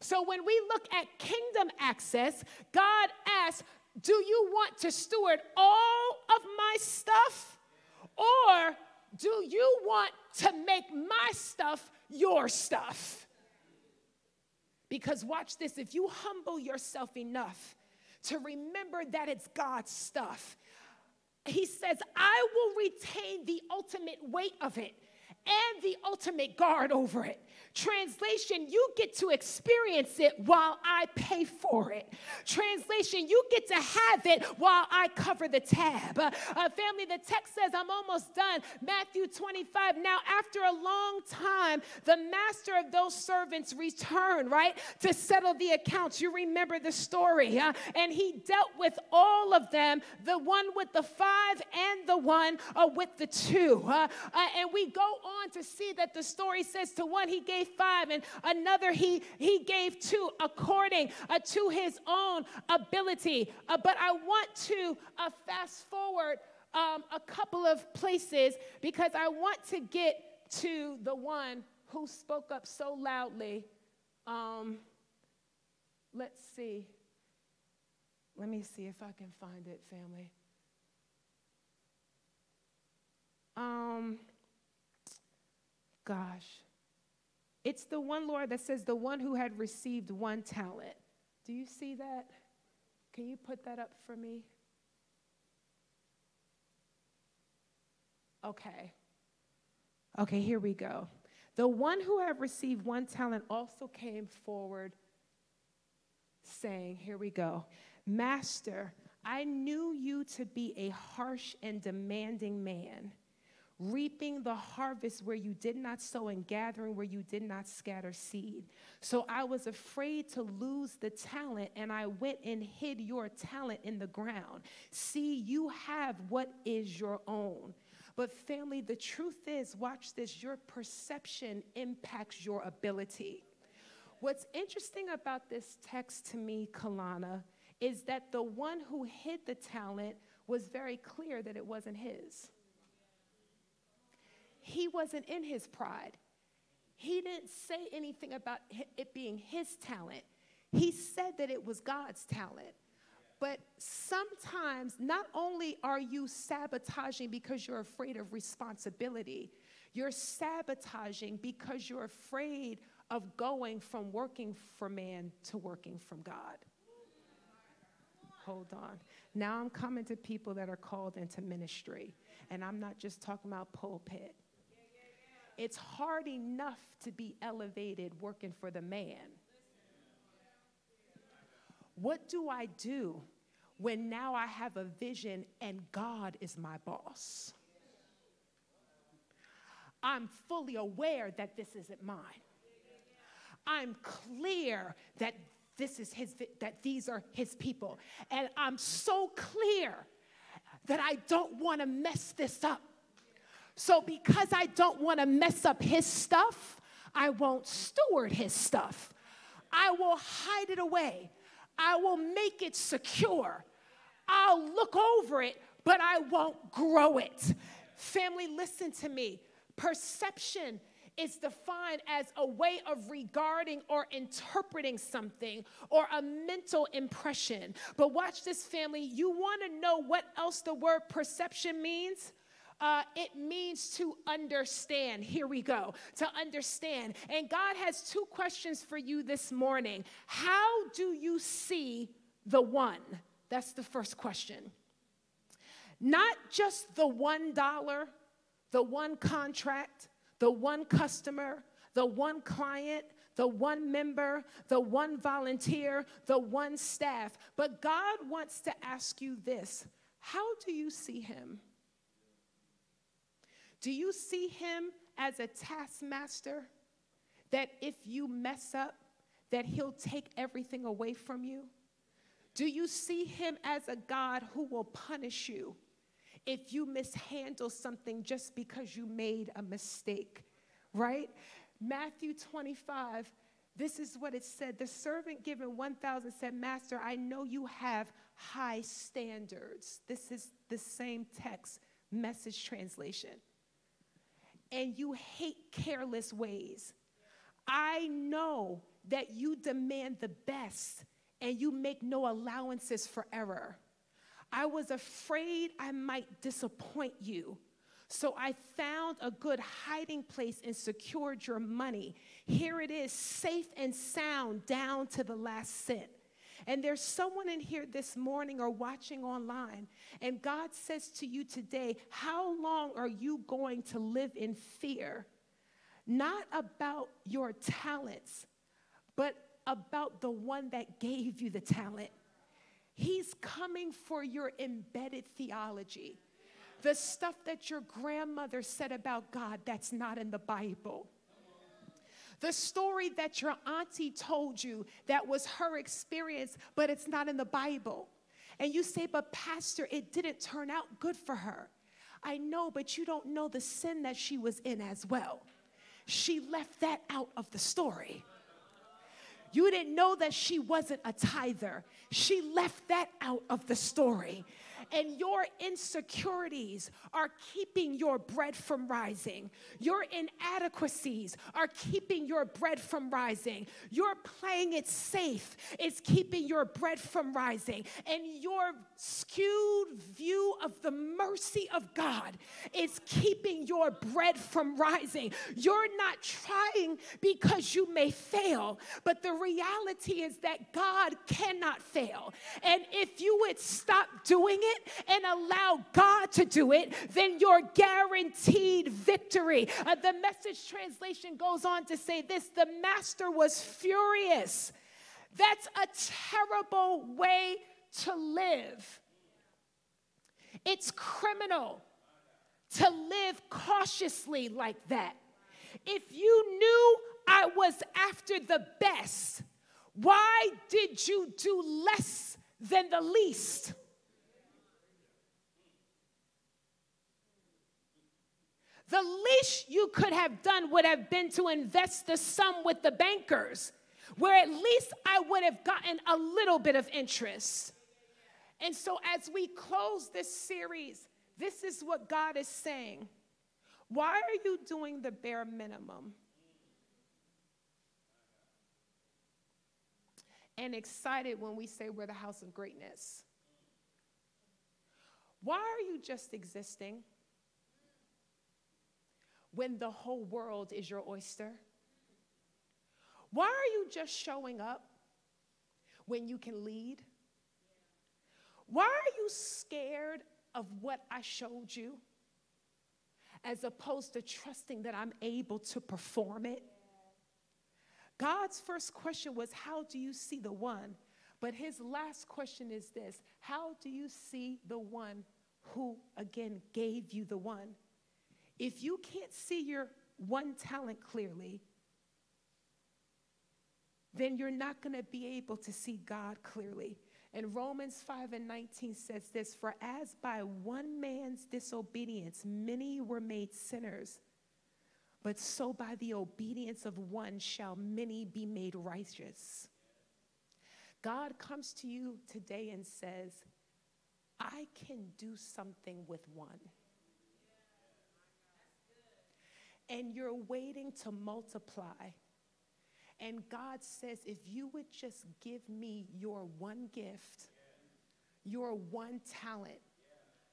So when we look at kingdom access, God asks, Do you want to steward all of my stuff? Or do you want to make my stuff your stuff? Because watch this if you humble yourself enough to remember that it's God's stuff, he says, I will retain the ultimate weight of it and the ultimate guard over it. Translation, you get to experience it while I pay for it. Translation, you get to have it while I cover the tab. Uh, family, the text says, I'm almost done. Matthew 25. Now, after a long time, the master of those servants returned, right, to settle the accounts. You remember the story. Uh, and he dealt with all of them the one with the five and the one uh, with the two. Uh, and we go on to see that the story says to one he gave five, and another he, he gave two according uh, to his own ability. Uh, but I want to uh, fast forward um, a couple of places because I want to get to the one who spoke up so loudly. Um, let's see. Let me see if I can find it, family. Um, gosh. It's the one, Lord, that says the one who had received one talent. Do you see that? Can you put that up for me? Okay. Okay, here we go. The one who had received one talent also came forward, saying, Here we go, Master, I knew you to be a harsh and demanding man reaping the harvest where you did not sow and gathering where you did not scatter seed. So I was afraid to lose the talent, and I went and hid your talent in the ground. See, you have what is your own. But, family, the truth is, watch this, your perception impacts your ability. What's interesting about this text to me, Kalana, is that the one who hid the talent was very clear that it wasn't his he wasn't in his pride. He didn't say anything about it being his talent. He said that it was God's talent. But sometimes, not only are you sabotaging because you're afraid of responsibility, you're sabotaging because you're afraid of going from working for man to working from God. Hold on. Now I'm coming to people that are called into ministry, and I'm not just talking about pulpit. It's hard enough to be elevated working for the man. What do I do when now I have a vision and God is my boss? I'm fully aware that this isn't mine. I'm clear that this is his that these are his people and I'm so clear that I don't want to mess this up. So, because I don't want to mess up his stuff, I won't steward his stuff. I will hide it away. I will make it secure. I'll look over it, but I won't grow it. Family, listen to me. Perception is defined as a way of regarding or interpreting something or a mental impression. But watch this, family. You want to know what else the word perception means? Uh, it means to understand. Here we go. To understand. And God has two questions for you this morning. How do you see the one? That's the first question. Not just the one dollar, the one contract, the one customer, the one client, the one member, the one volunteer, the one staff. But God wants to ask you this How do you see him? Do you see him as a taskmaster that if you mess up, that he'll take everything away from you? Do you see him as a God who will punish you if you mishandle something just because you made a mistake? Right? Matthew 25, this is what it said. The servant given 1,000 said, Master, I know you have high standards. This is the same text, message translation and you hate careless ways. I know that you demand the best and you make no allowances for error. I was afraid I might disappoint you. So I found a good hiding place and secured your money. Here it is, safe and sound down to the last cent. And there's someone in here this morning or watching online, and God says to you today, How long are you going to live in fear? Not about your talents, but about the one that gave you the talent. He's coming for your embedded theology. The stuff that your grandmother said about God that's not in the Bible. The story that your auntie told you that was her experience, but it's not in the Bible. And you say, but Pastor, it didn't turn out good for her. I know, but you don't know the sin that she was in as well. She left that out of the story. You didn't know that she wasn't a tither. She left that out of the story and your insecurities are keeping your bread from rising. Your inadequacies are keeping your bread from rising. Your playing it safe is keeping your bread from rising. And your skewed view of the mercy of God is keeping your bread from rising. You're not trying because you may fail, but the reality is that God cannot fail. And if you would stop doing it, it and allow God to do it, then you're guaranteed victory. Uh, the message translation goes on to say this the master was furious. That's a terrible way to live. It's criminal to live cautiously like that. If you knew I was after the best, why did you do less than the least? The least you could have done would have been to invest the sum with the bankers, where at least I would have gotten a little bit of interest. And so, as we close this series, this is what God is saying. Why are you doing the bare minimum? And excited when we say we're the house of greatness. Why are you just existing when the whole world is your oyster? Why are you just showing up when you can lead? Why are you scared of what I showed you as opposed to trusting that I'm able to perform it? God's first question was, How do you see the one? But his last question is this How do you see the one who, again, gave you the one? If you can't see your one talent clearly, then you're not going to be able to see God clearly. And Romans 5 and 19 says this For as by one man's disobedience many were made sinners, but so by the obedience of one shall many be made righteous. God comes to you today and says, I can do something with one. And you're waiting to multiply and God says, if you would just give me your one gift, your one talent,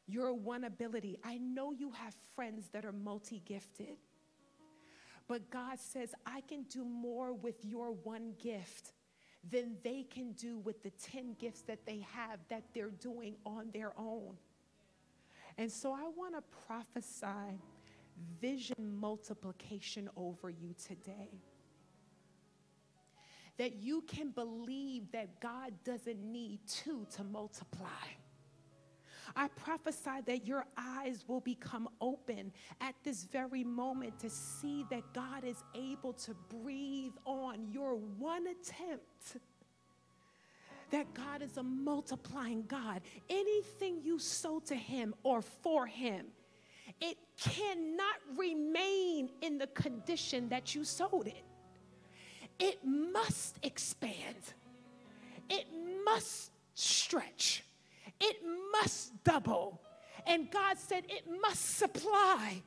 your one ability. I know you have friends that are multi gifted, but God says, I can do more with your one gift than they can do with the 10 gifts that they have that they're doing on their own. And so I want to prophesy vision multiplication over you today that you can believe that God doesn't need two to multiply. I prophesy that your eyes will become open at this very moment to see that God is able to breathe on your one attempt. That God is a multiplying God. Anything you sow to Him or for Him, it cannot remain in the condition that you sowed it it must expand, it must stretch, it must double. And God said it must supply.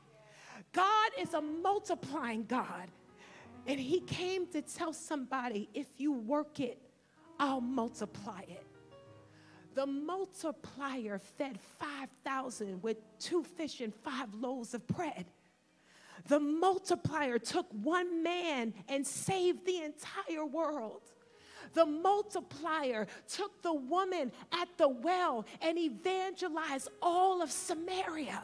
God is a multiplying God. And He came to tell somebody if you work it, I'll multiply it. The multiplier fed 5,000 with two fish and five loaves of bread. The multiplier took one man and saved the entire world. The multiplier took the woman at the well and evangelized all of Samaria.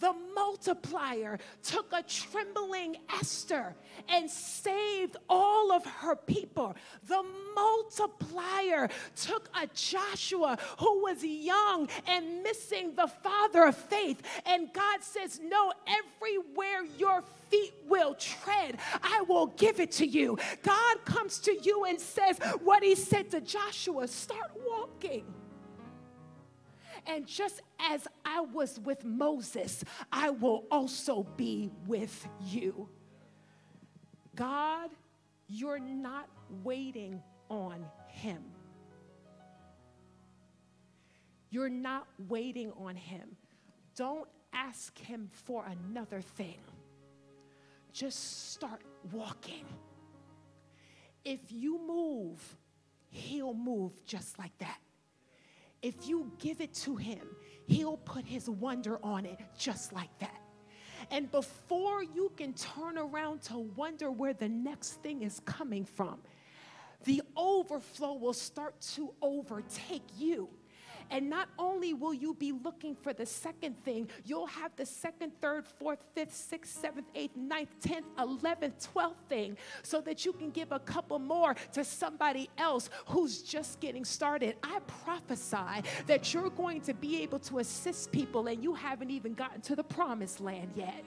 The multiplier took a trembling Esther and saved all of her people. The multiplier took a Joshua who was young and missing the father of faith. And God says, No, everywhere your feet will tread, I will give it to you. God comes to you and says what he said to Joshua start walking. And just as I was with Moses, I will also be with you. God, you're not waiting on him. You're not waiting on him. Don't ask him for another thing. Just start walking. If you move, he'll move just like that. If you give it to him, he'll put his wonder on it just like that. And before you can turn around to wonder where the next thing is coming from, the overflow will start to overtake you. And not only will you be looking for the second thing, you'll have the second, third, fourth, fifth, sixth, seventh, eighth, ninth, tenth, eleventh, twelfth thing so that you can give a couple more to somebody else who's just getting started. I prophesy that you're going to be able to assist people and you haven't even gotten to the promised land yet.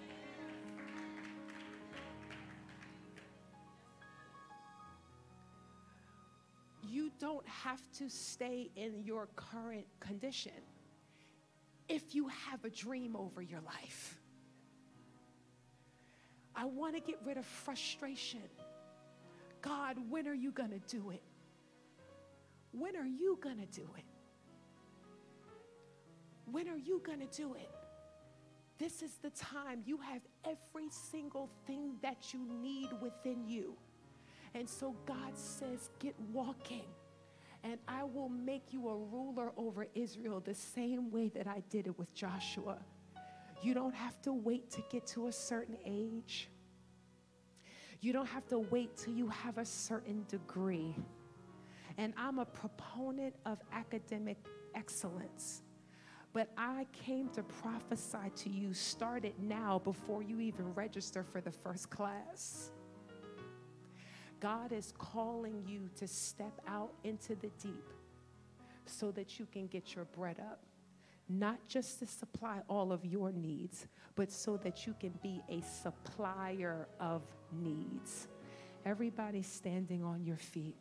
Don't have to stay in your current condition if you have a dream over your life. I want to get rid of frustration. God, when are you going to do it? When are you going to do it? When are you going to do it? This is the time you have every single thing that you need within you. And so God says, Get walking, and I will make you a ruler over Israel the same way that I did it with Joshua. You don't have to wait to get to a certain age. You don't have to wait till you have a certain degree. And I'm a proponent of academic excellence. But I came to prophesy to you start it now before you even register for the first class. God is calling you to step out into the deep so that you can get your bread up. Not just to supply all of your needs, but so that you can be a supplier of needs. Everybody standing on your feet.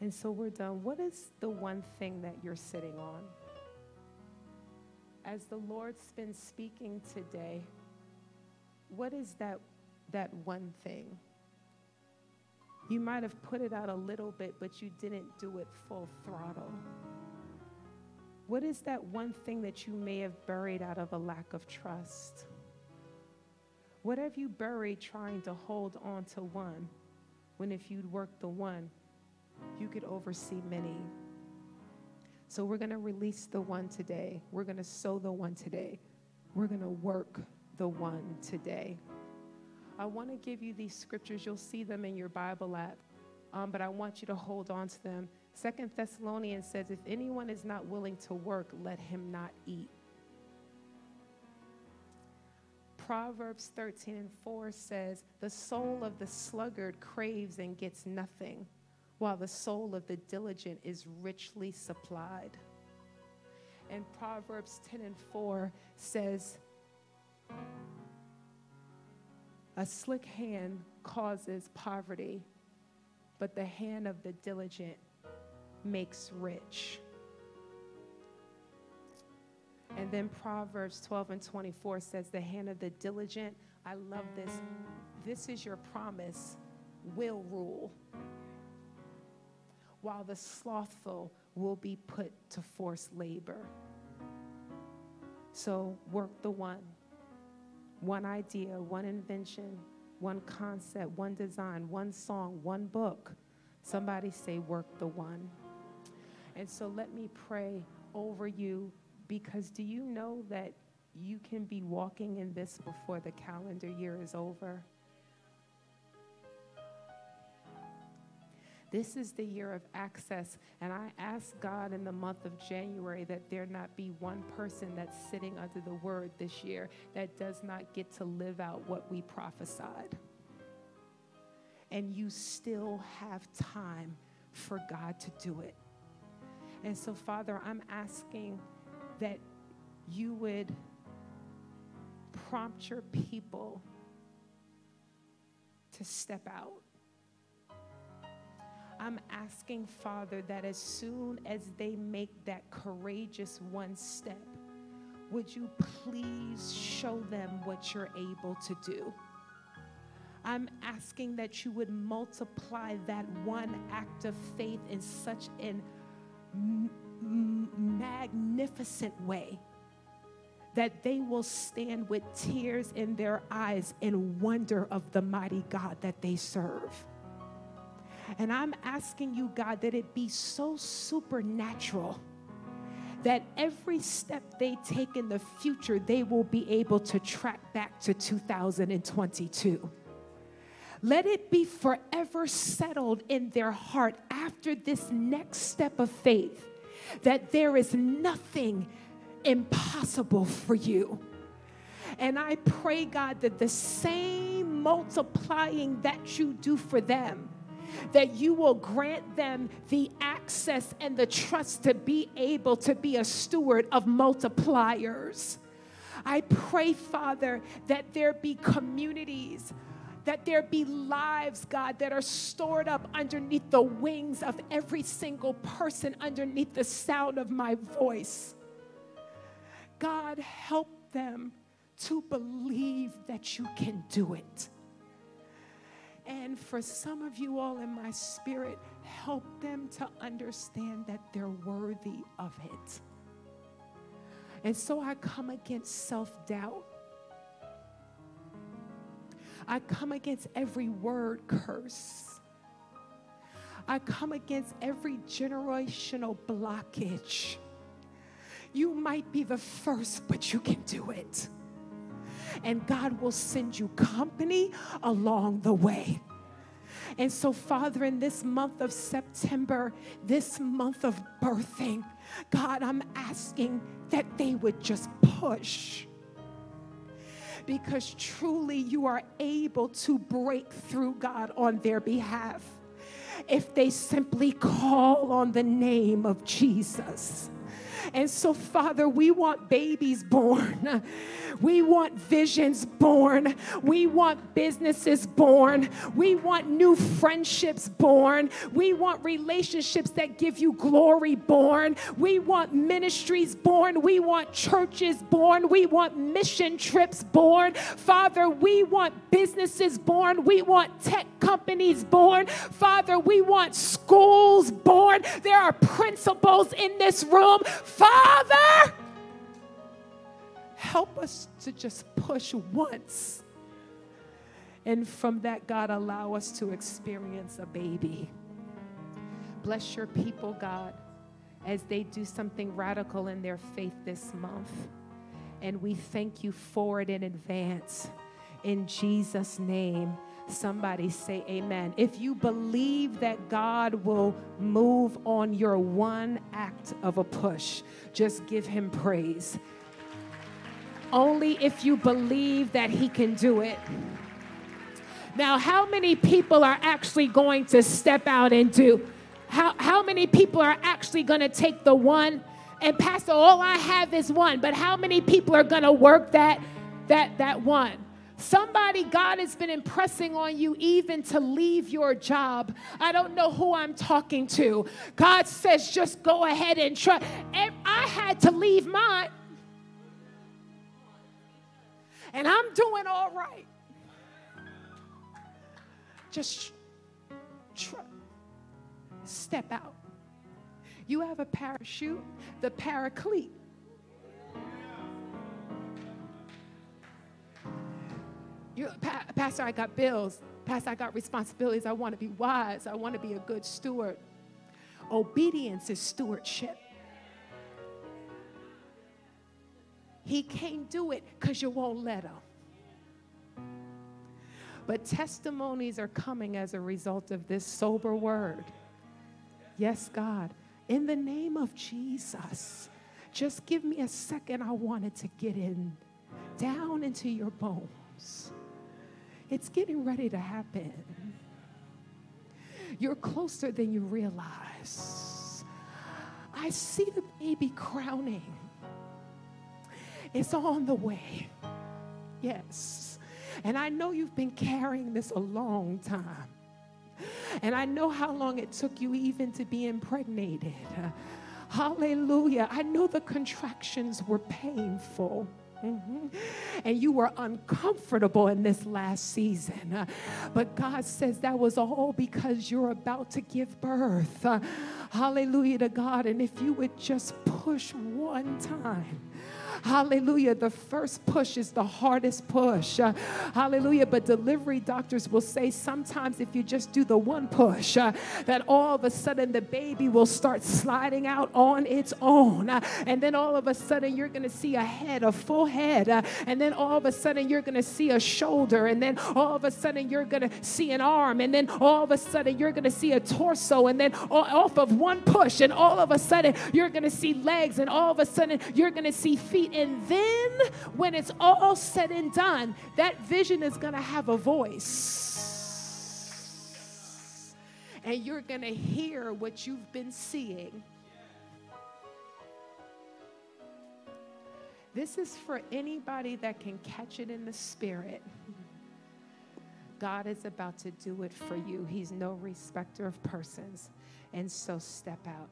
And so we're done. What is the one thing that you're sitting on? As the Lord's been speaking today, what is that, that one thing? You might have put it out a little bit, but you didn't do it full throttle. What is that one thing that you may have buried out of a lack of trust? What have you buried trying to hold on to one when if you'd work the one, you could oversee many? So we're going to release the one today. We're going to sow the one today. We're going to work the one today. I want to give you these scriptures. You'll see them in your Bible app, um, but I want you to hold on to them. Second Thessalonians says, If anyone is not willing to work, let him not eat. Proverbs 13 and 4 says, The soul of the sluggard craves and gets nothing while the soul of the diligent is richly supplied. And Proverbs 10 and 4 says, A slick hand causes poverty, but the hand of the diligent makes rich. And then Proverbs 12 and 24 says, The hand of the diligent, I love this. This is your promise, will rule while the slothful will be put to forced labor. So work the one. One idea, one invention, one concept, one design, one song, one book. Somebody say, work the one. And so let me pray over you because do you know that you can be walking in this before the calendar year is over? This is the year of access. And I ask God in the month of January that there not be one person that's sitting under the word this year that does not get to live out what we prophesied. And you still have time for God to do it. And so, Father, I'm asking that you would prompt your people to step out I'm asking, Father, that as soon as they make that courageous one step, would you please show them what you're able to do? I'm asking that you would multiply that one act of faith in such an magnificent way that they will stand with tears in their eyes in wonder of the mighty God that they serve. And I'm asking you, God, that it be so supernatural that every step they take in the future, they will be able to track back to 2022. let it be forever settled in their heart after this next step of faith that there is nothing impossible for you. And I pray, God, that the same multiplying that you do for them, that you will grant them the access and the trust to be able to be a steward of multipliers. I pray, Father, that there be communities that there be lives, God, that are stored up underneath the wings of every single person underneath the sound of my voice. God, help them to believe that you can do it. And for some of you all in my spirit, help them to understand that they're worthy of it. And so I come against self doubt. I come against every word curse. I come against every generational blockage. You might be the first, but you can do it and God will send you company along the way. And so, Father, in this month of September, this month of birthing, God, I'm asking that they would just push. Because truly you are able to break through, God, on their behalf if they simply call on the name of Jesus. And so, Father, we want babies born. We want visions born. We want businesses born. We want new friendships born. We want relationships that give you glory born. We want ministries born. We want churches born. We want mission trips born. Father, we want businesses born. We want tech companies born. Father, we want schools born. There are principals in this room. Father, help us to just push once. And from that, God, allow us to experience a baby. Bless your people, God, as they do something radical in their faith this month. And we thank you for it in advance. In Jesus' name. Somebody say amen. If you believe that God will move on your one act of a push, just give him praise. Only if you believe that he can do it. Now, how many people are actually going to step out and do? How, how many people are actually going to take the one? And Pastor, all I have is one, but how many people are going to work that that that one? Somebody, God has been impressing on you even to leave your job. I don't know who I'm talking to. God says, just go ahead and try. And I had to leave mine. And I'm doing all right. Just try. step out. You have a parachute, the paraclete You, pa- Pastor, I got bills. Pastor, I got responsibilities. I want to be wise. I want to be a good steward. Obedience is stewardship. He can't do it because you won't let him. But testimonies are coming as a result of this sober word. Yes, God. In the name of Jesus, just give me a second. I wanted to get in down into your bones. It's getting ready to happen. You're closer than you realize. I see the baby crowning. It's on the way. Yes. And I know you've been carrying this a long time. And I know how long it took you even to be impregnated. Hallelujah. I know the contractions were painful. Mm-hmm. And you were uncomfortable in this last season. Uh, but God says that was all because you're about to give birth. Uh, hallelujah to God. And if you would just push one time. Hallelujah. The first push is the hardest push. Uh, hallelujah. But delivery doctors will say sometimes if you just do the one push, uh, that all of a sudden the baby will start sliding out on its own. Uh, and then all of a sudden you're going to see a head, a full head. Uh, and then all of a sudden you're going to see a shoulder. And then all of a sudden you're going to see an arm. And then all of a sudden you're going to see a torso. And then off of one push, and all of a sudden you're going to see legs. And all of a sudden you're going to see feet. And then when it's all said and done, that vision is going to have a voice. And you're going to hear what you've been seeing. This is for anybody that can catch it in the spirit. God is about to do it for you. He's no respecter of persons. And so step out.